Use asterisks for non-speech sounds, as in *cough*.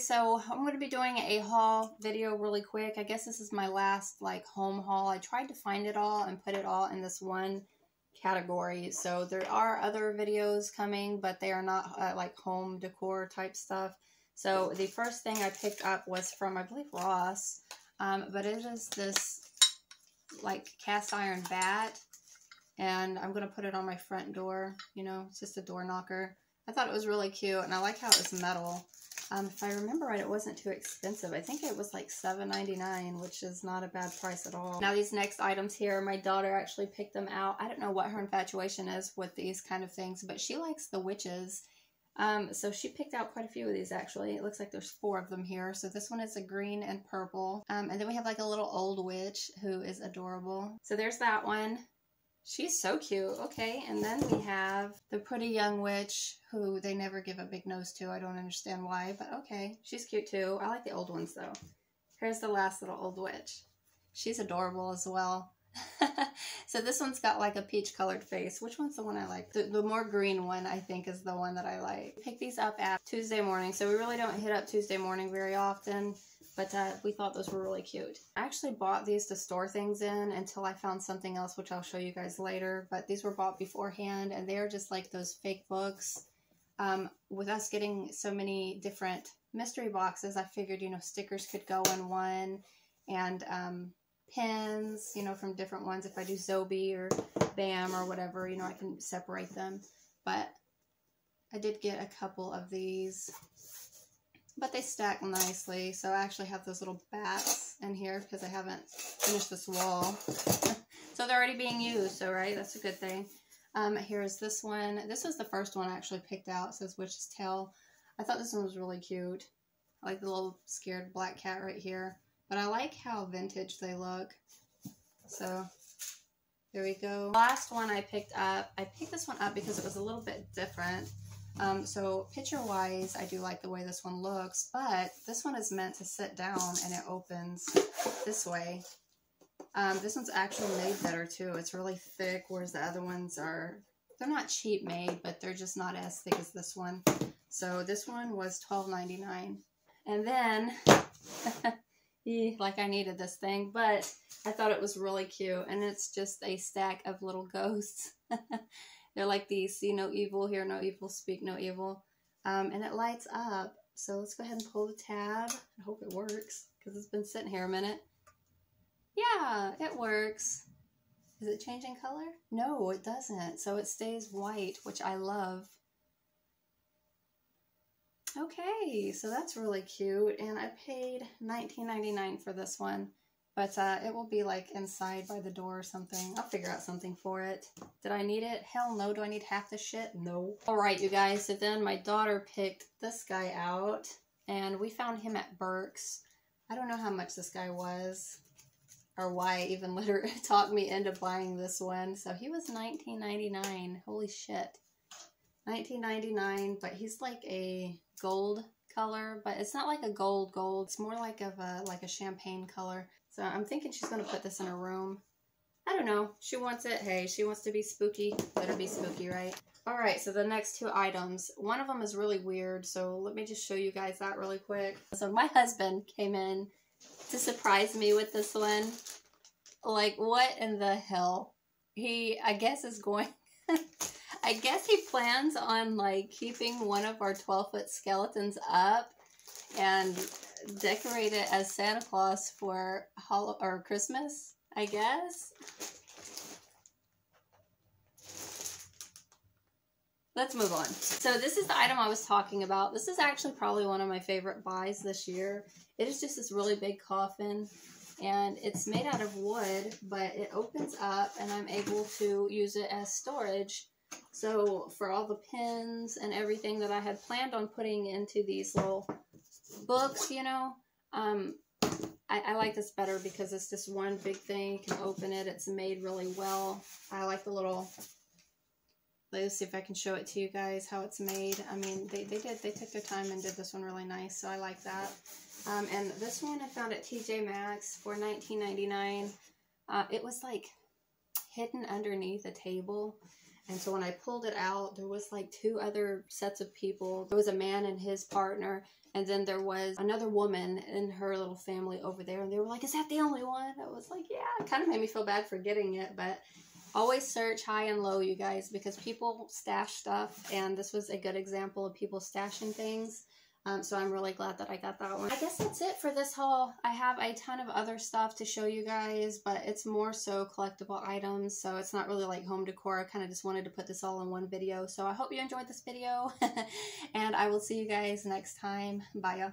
so I'm going to be doing a haul video really quick. I guess this is my last like home haul. I tried to find it all and put it all in this one category. So there are other videos coming, but they are not uh, like home decor type stuff. So the first thing I picked up was from, I believe, Ross. Um, but it is this like cast iron bat. And I'm going to put it on my front door. You know, it's just a door knocker. I thought it was really cute. And I like how it's metal. Um, if I remember right, it wasn't too expensive. I think it was like $7.99, which is not a bad price at all. Now these next items here, my daughter actually picked them out. I don't know what her infatuation is with these kind of things, but she likes the witches. Um, so she picked out quite a few of these actually. It looks like there's four of them here. So this one is a green and purple. Um, and then we have like a little old witch who is adorable. So there's that one. She's so cute. Okay, and then we have the pretty young witch who they never give a big nose to. I don't understand why, but okay. She's cute too. I like the old ones though. Here's the last little old witch. She's adorable as well. *laughs* so this one's got like a peach colored face. Which one's the one I like? The, the more green one I think is the one that I like. Pick these up at Tuesday morning. So we really don't hit up Tuesday morning very often but uh, we thought those were really cute. I actually bought these to store things in until I found something else, which I'll show you guys later, but these were bought beforehand, and they're just like those fake books. Um, with us getting so many different mystery boxes, I figured, you know, stickers could go in one, and um, pins, you know, from different ones. If I do Zobie or BAM or whatever, you know, I can separate them. But I did get a couple of these but they stack nicely. So I actually have those little bats in here because I haven't finished this wall. *laughs* so they're already being used, so right, that's a good thing. Um, here's this one. This was the first one I actually picked out. It says Witch's Tail. I thought this one was really cute. I like the little scared black cat right here. But I like how vintage they look. So there we go. Last one I picked up. I picked this one up because it was a little bit different. Um, so picture-wise, I do like the way this one looks, but this one is meant to sit down and it opens this way. Um, this one's actually made better too. It's really thick, whereas the other ones are, they're not cheap made, but they're just not as thick as this one. So this one was $12.99. And then, *laughs* like I needed this thing, but I thought it was really cute. And it's just a stack of little ghosts. *laughs* They're like the see no evil, hear no evil, speak no evil. Um, and it lights up. So let's go ahead and pull the tab. I hope it works because it's been sitting here a minute. Yeah, it works. Is it changing color? No, it doesn't. So it stays white, which I love. Okay, so that's really cute. And I paid $19.99 for this one. But uh, it will be like inside by the door or something. I'll figure out something for it. Did I need it? Hell no. Do I need half the shit? No. Alright, you guys. So then my daughter picked this guy out. And we found him at Burke's. I don't know how much this guy was. Or why I even *laughs* let talked me into buying this one. So he was $19.99. Holy shit. 19.99, but he's like a gold color, but it's not like a gold gold. It's more like of a like a champagne color. So I'm thinking she's going to put this in her room. I don't know. She wants it. Hey, she wants to be spooky. Better be spooky, right? Alright, so the next two items. One of them is really weird, so let me just show you guys that really quick. So my husband came in to surprise me with this one. Like, what in the hell? He, I guess, is going... *laughs* I guess he plans on, like, keeping one of our 12-foot skeletons up and decorate it as Santa Claus for Hol or Christmas, I guess. Let's move on. So this is the item I was talking about. This is actually probably one of my favorite buys this year. It is just this really big coffin and it's made out of wood, but it opens up and I'm able to use it as storage. So for all the pins and everything that I had planned on putting into these little books, you know, um, I, I, like this better because it's just one big thing. You can open it. It's made really well. I like the little, let's see if I can show it to you guys how it's made. I mean, they, they did, they took their time and did this one really nice, so I like that. Um, and this one I found at TJ Maxx for $19.99. Uh, it was like hidden underneath a table And so when I pulled it out, there was like two other sets of people. There was a man and his partner, and then there was another woman and her little family over there. And they were like, Is that the only one? I was like, Yeah. It kind of made me feel bad for getting it, but always search high and low, you guys, because people stash stuff. And this was a good example of people stashing things. Um, so I'm really glad that I got that one. I guess that's it for this haul. I have a ton of other stuff to show you guys, but it's more so collectible items, so it's not really like home decor. I kind of just wanted to put this all in one video. So I hope you enjoyed this video, *laughs* and I will see you guys next time. Bye.